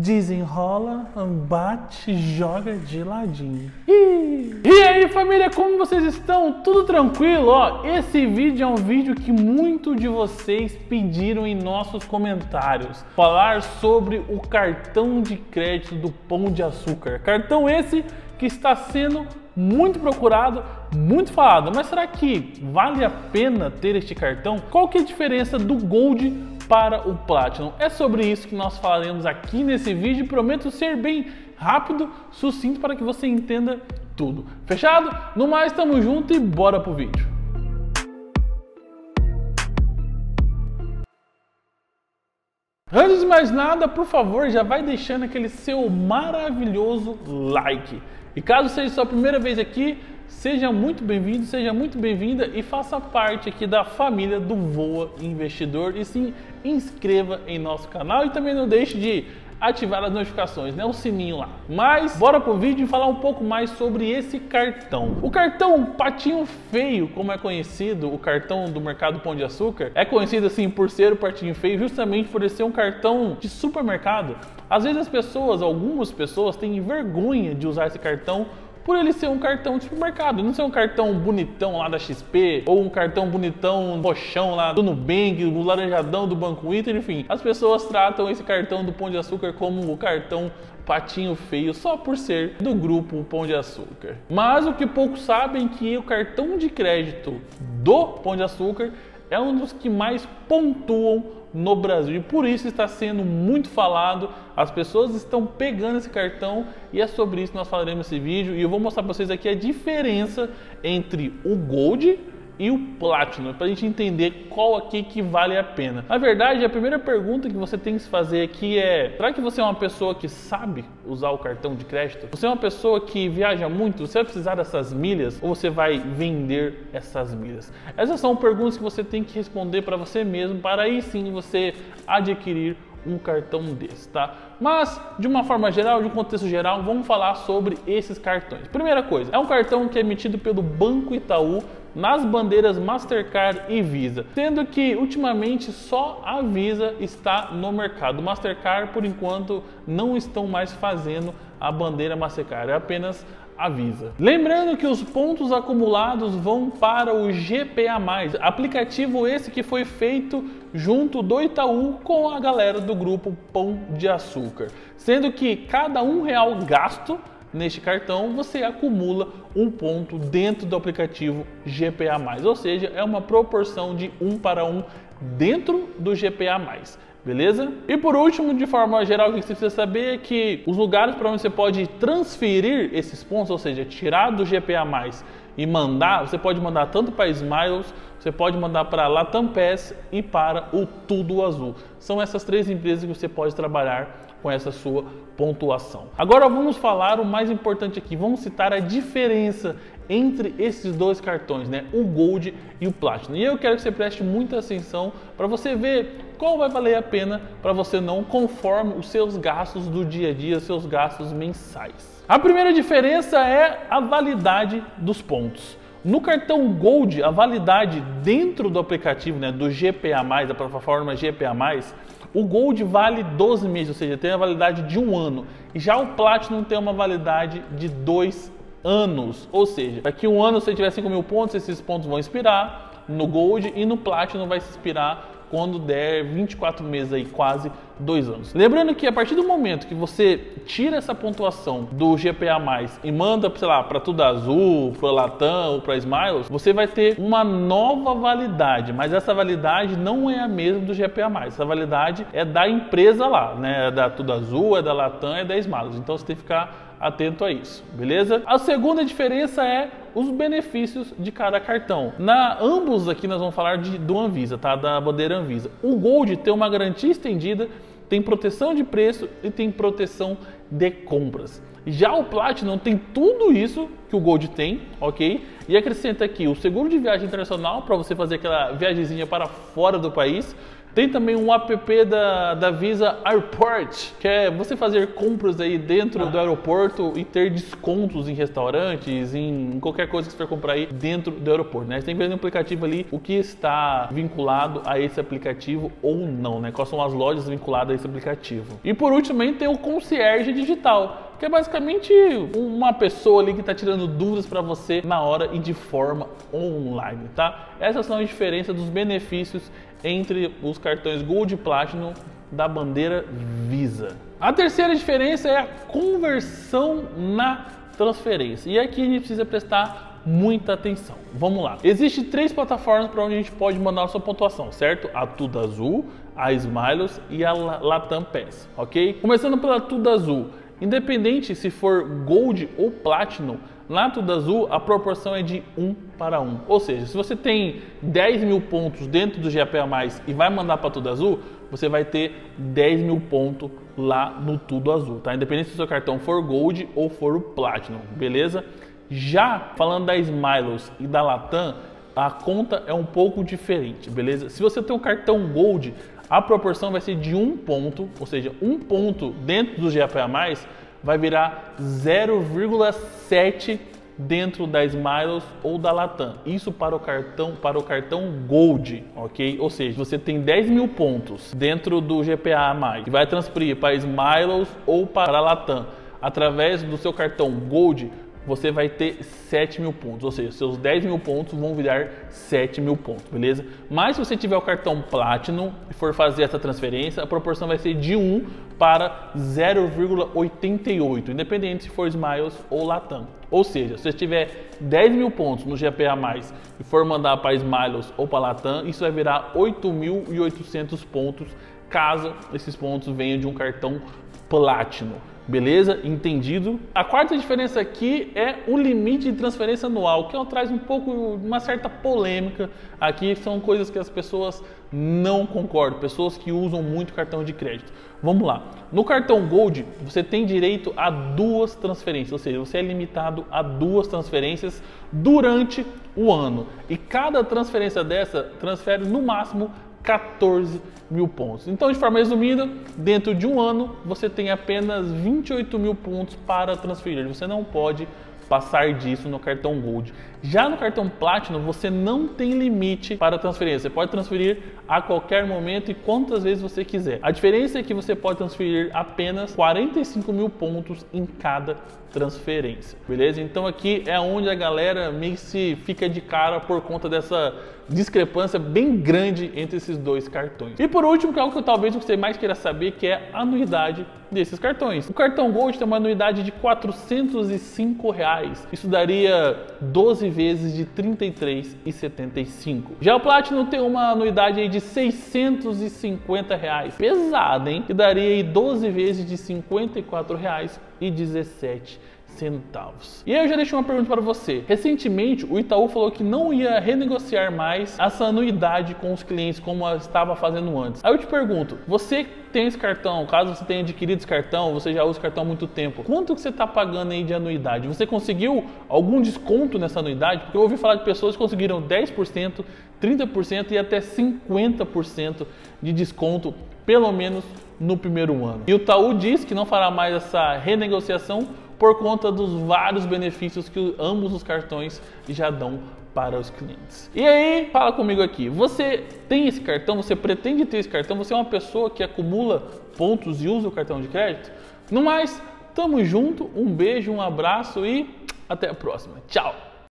desenrola, bate, joga de ladinho. E aí família, como vocês estão? Tudo tranquilo? Ó, esse vídeo é um vídeo que muito de vocês pediram em nossos comentários. Falar sobre o cartão de crédito do Pão de Açúcar. Cartão esse que está sendo muito procurado, muito falado. Mas será que vale a pena ter este cartão? Qual que é a diferença do Gold para o Platinum? É sobre isso que nós falaremos aqui nesse vídeo. Prometo ser bem rápido, sucinto para que você entenda tudo. Fechado? No mais, tamo junto e bora pro vídeo. Antes de mais nada, por favor, já vai deixando aquele seu maravilhoso like. E caso seja sua primeira vez aqui, seja muito bem-vindo, seja muito bem-vinda e faça parte aqui da família do Voa Investidor e sim inscreva em nosso canal e também não deixe de ativar as notificações, né? O sininho lá. Mas bora pro vídeo e falar um pouco mais sobre esse cartão. O cartão patinho feio, como é conhecido, o cartão do mercado Pão de Açúcar, é conhecido assim por ser o patinho feio, justamente por ser um cartão de supermercado. Às vezes as pessoas, algumas pessoas têm vergonha de usar esse cartão por ele ser um cartão de supermercado, não ser um cartão bonitão lá da XP ou um cartão bonitão roxão lá do Nubank, o laranjadão do Banco Inter, enfim. As pessoas tratam esse cartão do Pão de Açúcar como o cartão patinho feio só por ser do grupo Pão de Açúcar. Mas o que poucos sabem é que o cartão de crédito do Pão de Açúcar é um dos que mais pontuam no Brasil e por isso está sendo muito falado. As pessoas estão pegando esse cartão e é sobre isso que nós falaremos nesse vídeo. E eu vou mostrar para vocês aqui a diferença entre o Gold e o Platinum, para a gente entender qual aqui que vale a pena. Na verdade, a primeira pergunta que você tem que se fazer aqui é: será que você é uma pessoa que sabe usar o cartão de crédito? Você é uma pessoa que viaja muito? Você vai precisar dessas milhas ou você vai vender essas milhas? Essas são perguntas que você tem que responder para você mesmo, para aí sim você adquirir um cartão desse, tá? Mas, de uma forma geral, de um contexto geral, vamos falar sobre esses cartões. Primeira coisa, é um cartão que é emitido pelo Banco Itaú nas bandeiras Mastercard e Visa, sendo que ultimamente só a Visa está no mercado. Mastercard, por enquanto, não estão mais fazendo a bandeira Mastercard, é apenas a Visa. Lembrando que os pontos acumulados vão para o GPA+, aplicativo esse que foi feito junto do Itaú com a galera do grupo Pão de Açúcar, sendo que cada um real gasto neste cartão você acumula um ponto dentro do aplicativo GPA+, ou seja, é uma proporção de um para um dentro do GPA+. Beleza? E por último, de forma geral, o que você precisa saber é que os lugares para onde você pode transferir esses pontos, ou seja, tirar do GPA+, e mandar, você pode mandar tanto para Smiles, você pode mandar para Latam Pass e para o Tudo Azul. São essas três empresas que você pode trabalhar com essa sua pontuação. Agora vamos falar o mais importante aqui, vamos citar a diferença entre esses dois cartões, né? O Gold e o Platinum. E eu quero que você preste muita atenção para você ver qual vai valer a pena para você não conforme os seus gastos do dia a dia, seus gastos mensais. A primeira diferença é a validade dos pontos. No cartão Gold, a validade dentro do aplicativo, né, do GPA+, da plataforma GPA+, o Gold vale 12 meses, ou seja, tem a validade de um ano. Já o Platinum tem uma validade de dois anos. Ou seja, daqui um ano, se você tiver 5 mil pontos, esses pontos vão expirar no Gold e no Platinum vai se expirar quando der 24 meses aí, quase dois anos. Lembrando que a partir do momento que você tira essa pontuação do GPA+, e manda, sei lá, para Tudo Azul, para Latam ou para Smiles, você vai ter uma nova validade, mas essa validade não é a mesma do GPA+. Essa validade é da empresa lá, né? É da Tudo Azul, é da Latam, é da Smiles. Então você tem que ficar atento a isso, beleza? A segunda diferença é os benefícios de cada cartão. Na ambos aqui nós vamos falar de, do Anvisa, tá? Da bandeira Anvisa. O Gold tem uma garantia estendida, tem proteção de preço e tem proteção de compras. Já o Platinum tem tudo isso que o Gold tem, ok? E acrescenta aqui o seguro de viagem internacional para você fazer aquela viagemzinha para fora do país, Tem também um app da, da Visa Airport, que é você fazer compras aí dentro do aeroporto e ter descontos em restaurantes, em qualquer coisa que você for comprar aí dentro do aeroporto, né? Você tem que ver no aplicativo ali o que está vinculado a esse aplicativo ou não, né? Quais são as lojas vinculadas a esse aplicativo. E por último, tem o concierge digital que é basicamente uma pessoa ali que está tirando dúvidas para você na hora e de forma online, tá? Essas são as diferenças dos benefícios entre os cartões Gold e Platinum da bandeira Visa. A terceira diferença é a conversão na transferência. E aqui a gente precisa prestar muita atenção. Vamos lá. Existem três plataformas para onde a gente pode mandar a sua pontuação, certo? A Tudo Azul, a Smiles e a Latam Pass, ok? Começando pela Tudo Azul. Independente se for Gold ou Platinum, na Tudo Azul a proporção é de 1 para 1. Ou seja, se você tem 10 mil pontos dentro do GAP a mais e vai mandar para Tudo Azul, você vai ter 10 mil pontos lá no Tudo Azul, tá? Independente se o seu cartão for Gold ou for o Platinum, beleza? Já falando da Smiles e da Latam, a conta é um pouco diferente, beleza? Se você tem um cartão Gold, a proporção vai ser de um ponto, ou seja, um ponto dentro do GAPA+, vai virar 0,7 dentro da Smiles ou da Latam. Isso para o cartão para o cartão Gold, ok? Ou seja, você tem 10 mil pontos dentro do GPA e vai transferir para Smiles ou para a Latam através do seu cartão Gold você vai ter 7 mil pontos, ou seja, seus 10 mil pontos vão virar 7 mil pontos, beleza? Mas se você tiver o cartão Platinum e for fazer essa transferência, a proporção vai ser de 1 para 0,88, independente se for Smiles ou Latam. Ou seja, se você tiver 10 mil pontos no GPA+, e for mandar para Smiles ou para Latam, isso vai virar 8.800 pontos, caso esses pontos venham de um cartão Platinum. Beleza? Entendido? A quarta diferença aqui é o limite de transferência anual, que traz um pouco, uma certa polêmica. Aqui são coisas que as pessoas não concordam, pessoas que usam muito cartão de crédito. Vamos lá. No cartão Gold, você tem direito a duas transferências, ou seja, você é limitado a duas transferências durante o ano. E cada transferência dessa transfere no máximo 14 mil pontos. Então, de forma resumida, dentro de um ano você tem apenas 28 mil pontos para transferir. Você não pode passar disso no cartão Gold. Já no cartão Platinum, você não tem limite para transferência. Você pode transferir a qualquer momento e quantas vezes você quiser. A diferença é que você pode transferir apenas 45 mil pontos em cada transferência, beleza? Então aqui é onde a galera meio que se fica de cara por conta dessa discrepância bem grande entre esses dois cartões. E por último, que é algo que talvez você mais queira saber, que é a anuidade desses cartões. O cartão Gold tem uma anuidade de 405 reais. Isso daria 12 vezes de 33,75. Já o Platinum tem uma anuidade aí de 650 reais. Pesada, hein? Que daria aí 12 vezes de 54 reais e 17 centavos. E aí eu já deixei uma pergunta para você. Recentemente, o Itaú falou que não ia renegociar mais essa anuidade com os clientes como estava fazendo antes. Aí eu te pergunto, você tem esse cartão, caso você tenha adquirido esse cartão, você já usa o cartão há muito tempo, quanto que você está pagando aí de anuidade? Você conseguiu algum desconto nessa anuidade? Porque eu ouvi falar de pessoas que conseguiram 10%, 30% e até 50% de desconto, pelo menos no primeiro ano. E o Itaú diz que não fará mais essa renegociação por conta dos vários benefícios que ambos os cartões já dão para os clientes. E aí, fala comigo aqui, você tem esse cartão, você pretende ter esse cartão, você é uma pessoa que acumula pontos e usa o cartão de crédito? No mais, tamo junto, um beijo, um abraço e até a próxima. Tchau!